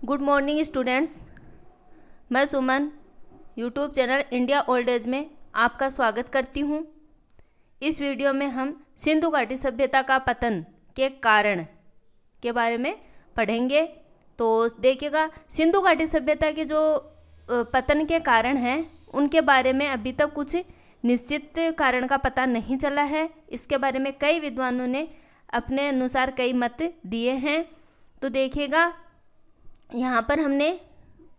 Good morning students. मैं Suman, YouTube channel India old age में आपका स्वागत करती हूँ। इस वीडियो में हम सिंधु घाटी सभ्यता का पतन के कारण के बारे में पढ़ेंगे। तो देखिएगा, सिंधु घाटी सभ्यता के जो पतन के कारण हैं, उनके बारे में अभी तक कुछ निश्चित कारण का पता नहीं चला है। इसके बारे में कई विद्वानों ने अपने अनुसार कई मत दिए हैं। तो देखिएगा यहाँ पर हमने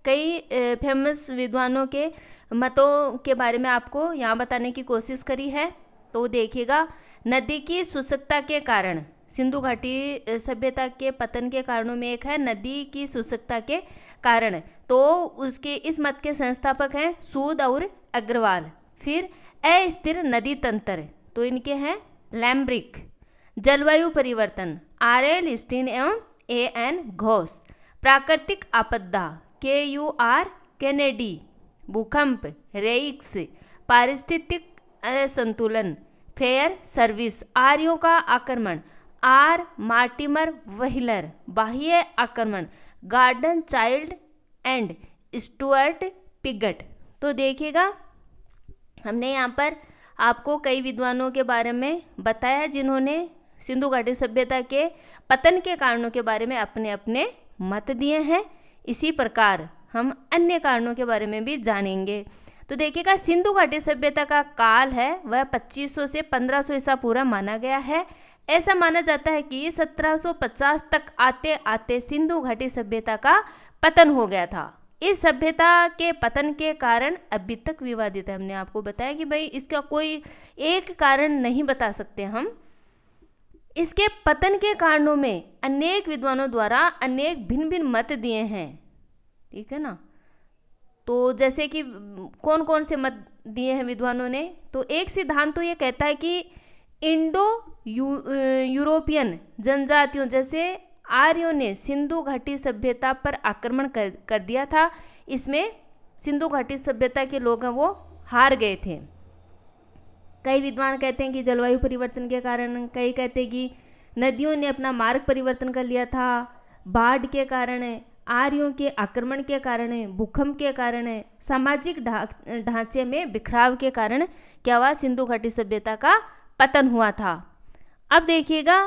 कई फ़ेमस विद्वानों के मतों के बारे में आपको यहाँ बताने की कोशिश करी है। तो देखिएगा, नदी की शुष्कता के कारण, सिंधु घाटी सभ्यता के पतन के कारणों में एक है, नदी की शुष्कता के कारण। तो उसके, इस मत के संस्थापक हैं सूद और अग्रवाल। फिर, अस्थिर नदी तंत्र तो इनके हैं लैम्ब्रिक, जलवायु परिवर्तन, आर एल स्टीन एवं ए एन घोष। प्राकृतिक आपदा के यू आर कैनेडी भूकंप, रेइक्स, पारिस्थितिक संतुलन फेयर सर्विस, आर्यों का आक्रमण, आर मार्टिमर वहिलर, बाह्य आक्रमण, Gordon Childe and Stuart Piggott. तो देखिएगा, हमने यहाँ पर आपको कई विद्वानों के बारे में बताया, जिन्होंने सिंधु घाटी सभ्यता के पतन के कारणों के बारे में अपने अपने मत दिए हैं। इसी प्रकार हम अन्य कारणों के बारे में भी जानेंगे। तो देखिएगा, सिंधु घाटी सभ्यता का काल है, वह 2500 से 1500 ईसा पूरा माना गया है। ऐसा माना जाता है कि 1750 तक आते आते सिंधु घाटी सभ्यता का पतन हो गया था। इस सभ्यता के पतन के कारण अभी तक विवादित है। हमने आपको बताया कि भाई इसका कोई एक कारण नहीं बता सकते हम। इसके पतन के कारणों में अनेक विद्वानों द्वारा अनेक भिन्न भिन्न मत दिए हैं। ठीक है ना? तो जैसे कि कौन कौन से मत दिए हैं विद्वानों ने? तो एक सिद्धांत तो ये कहता है कि इंडो यू, यूरोपियन जनजातियों जैसे आर्यों ने सिंधु घाटी सभ्यता पर आक्रमण कर कर दिया था। इसमें सिंधु घाटी सभ्यता के लोग हैं वो हार गए थे। कई विद्वान कहते हैं कि जलवायु परिवर्तन के कारण, कई कहते हैं कि नदियों ने अपना मार्ग परिवर्तन कर लिया था। बाढ़ के कारण, आर्यों के आक्रमण के कारण, भूकंप के कारण, सामाजिक ढांचे में बिखराव के कारण क्या हुआ? सिंधु घाटी सभ्यता का पतन हुआ था। अब देखिएगा,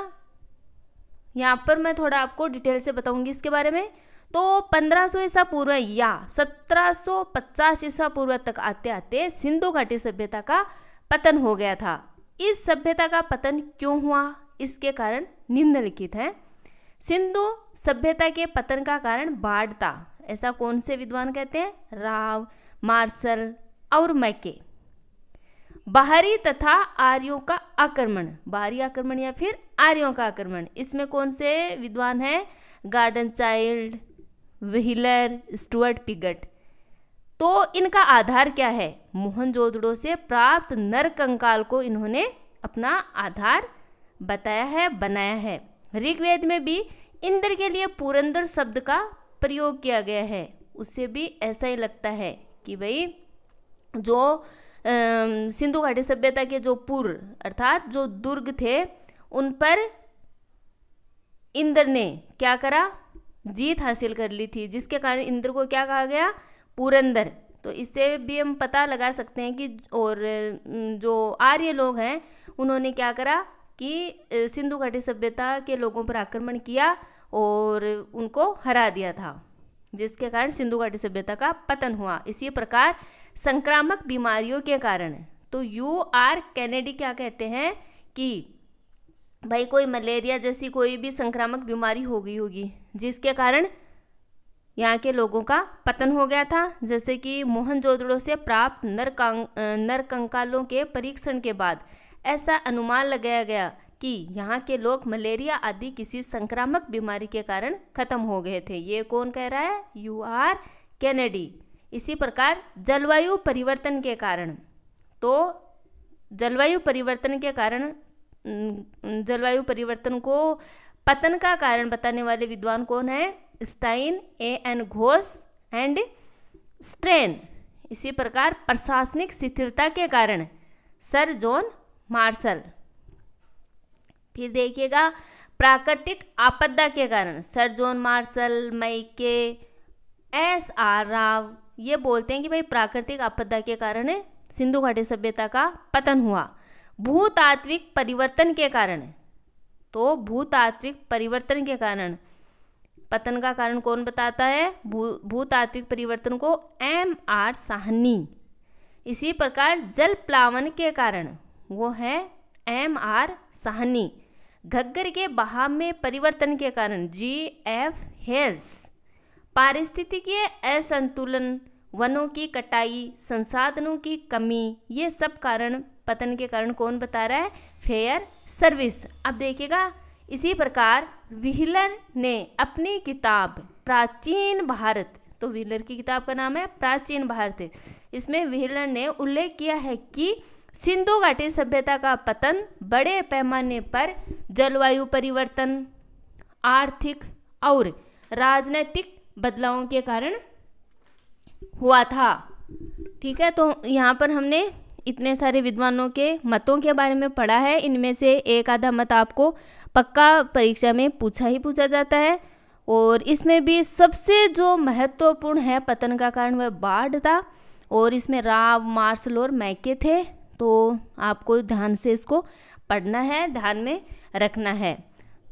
यहाँ पर मैं थोड़ा आपको डिटेल से बताऊँगी इसके बारे में। तो 1500 ईसा पूर्व या 1750 ईसा पूर्व तक आते आते सिंधु घाटी सभ्यता का पतन हो गया था। इस सभ्यता का पतन क्यों हुआ? इसके कारण निम्नलिखित है। सिंधु सभ्यता के पतन का कारण बाढ़ था ऐसा कौन से विद्वान कहते हैं? राव, मार्शल और मैके। बाहरी तथा आर्यों का आक्रमण। बाहरी आक्रमण या फिर आर्यों का आक्रमण। इसमें कौन से विद्वान हैं? Gordon Childe, Wheeler, Stuart Piggott. तो इनका आधार क्या है? मोहनजोदड़ो से प्राप्त नर कंकाल को इन्होंने अपना आधार बताया है, बनाया है। ऋग्वेद में भी इंद्र के लिए पुरंदर शब्द का प्रयोग किया गया है। उससे भी ऐसा ही लगता है कि भाई, जो सिंधु घाटी सभ्यता के जो पुर, अर्थात जो दुर्ग थे, उन पर इंद्र ने क्या करा? जीत हासिल कर ली थी। जिसके कारण इंद्र को क्या कहा गया? पुरंदर। तो इससे भी हम पता लगा सकते हैं कि और जो आर्य लोग हैं, उन्होंने क्या करा कि सिंधु घाटी सभ्यता के लोगों पर आक्रमण किया और उनको हरा दिया था, जिसके कारण सिंधु घाटी सभ्यता का पतन हुआ। इसी प्रकार संक्रामक बीमारियों के कारण तो यू आर कैनेडी क्या कहते हैं कि, भाई कोई मलेरिया जैसी कोई भी संक्रामक बीमारी हो गई होगी, जिसके कारण यहाँ के लोगों का पतन हो गया था, जैसे कि मोहनजोदड़ो से प्राप्त नर नरकंकालों के परीक्षण के बाद। ऐसा अनुमान लगाया गया कि यहाँ के लोग मलेरिया आदि किसी संक्रामक बीमारी के कारण खत्म हो गए थे। ये कौन कह रहा है? U R Kennedy. इसी प्रकार जलवायु परिवर्तन के कारण। तो जलवायु परिवर्तन के कारण जलवायु परिवर्तन को पतन का कारण बताने वाले विद्वान कौन है? Stein A N Ghosh and strain इसी प्रकार प्रशासनिक स्थिरता के कारण सर जॉन मार्शल फिर देखिएगा, प्राकृतिक आपदा के कारण sir John Marshall Mackay S R Rao, ये बोलते हैं कि भाई प्राकृतिक आपदा के कारण सिंधु घाटी सभ्यता का पतन हुआ। भूतात्विक परिवर्तन के कारण तो भूतात्विक परिवर्तन के कारण पतन का कारण कौन बताता है? भू, भूतात्विक परिवर्तन को एम आर साहनी। इसी प्रकार जल प्लावन के कारण वो है एम आर साहनी। घग्गर के बहाव में परिवर्तन के कारण जी एफ़ हेल्स। पारिस्थितिकीय असंतुलन, वनों की कटाई, संसाधनों की कमी, ये सब कारण पतन के कारण कौन बता रहा है? Fairservis. अब देखिएगा इसी प्रकार व्हीलर ने अपनी किताब प्राचीन भारत तो व्हीलर की किताब का नाम है प्राचीन भारत। इसमें व्हीलर ने उल्लेख किया है कि सिंधु घाटी सभ्यता का पतन बड़े पैमाने पर जलवायु परिवर्तन, आर्थिक और राजनीतिक बदलावों के कारण हुआ था। ठीक है तो यहाँ पर हमने इतने सारे विद्वानों के मतों के बारे में पढ़ा है। इनमें से एक आधा मत आपको पक्का परीक्षा में पूछा ही पूछा जाता है। और इसमें भी सबसे जो महत्वपूर्ण है पतन का कारण वह बाढ़ था। और इसमें राव, मार्शल और मैके थे। तो आपको ध्यान से इसको पढ़ना है, ध्यान में रखना है।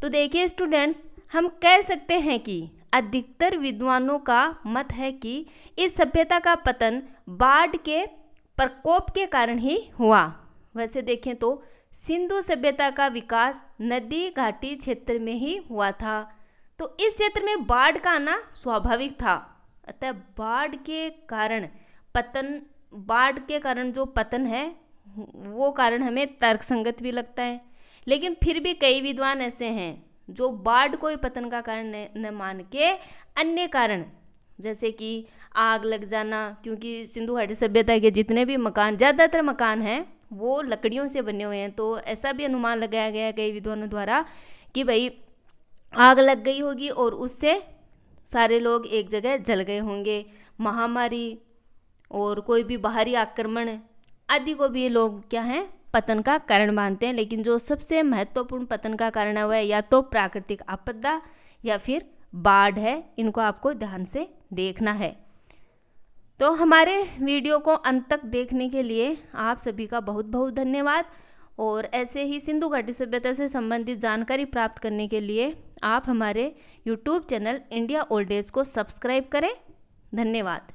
तो देखिए स्टूडेंट्स हम कह सकते हैं कि अधिकतर विद्वानों का मत है कि इस सभ्यता का पतन बाढ़ के प्रकोप के कारण ही हुआ। वैसे देखें तो सिंधु सभ्यता का विकास नदी घाटी क्षेत्र में ही हुआ था। तो इस क्षेत्र में बाढ़ का आना स्वाभाविक था। अतः बाढ़ के कारण पतन, बाढ़ के कारण जो पतन है, वो कारण हमें तर्कसंगत भी लगता है। लेकिन फिर भी कई विद्वान ऐसे हैं जो बाढ़ को ही पतन का कारण न मान के अन्य कारण जैसे कि आग लग जाना, क्योंकि सिंधु घाटी सभ्यता के जितने भी मकान, ज़्यादातर मकान हैं, वो लकड़ियों से बने हुए हैं। तो ऐसा भी अनुमान लगाया गया कई विद्वानों द्वारा कि भाई, आग लग गई होगी और उससे सारे लोग एक जगह जल गए होंगे। महामारी और कोई भी बाहरी आक्रमण आदि को भी लोग क्या हैं, पतन का कारण मानते हैं। लेकिन जो सबसे महत्वपूर्ण पतन का कारण है, वह या तो प्राकृतिक आपदा या फिर बाढ़ है, इनको आपको ध्यान से देखना है। तो हमारे वीडियो को अंत तक देखने के लिए आप सभी का बहुत बहुत धन्यवाद। और ऐसे ही सिंधु घाटी सभ्यता से संबंधित जानकारी प्राप्त करने के लिए आप हमारे YouTube channel India old age को सब्सक्राइब करें। धन्यवाद।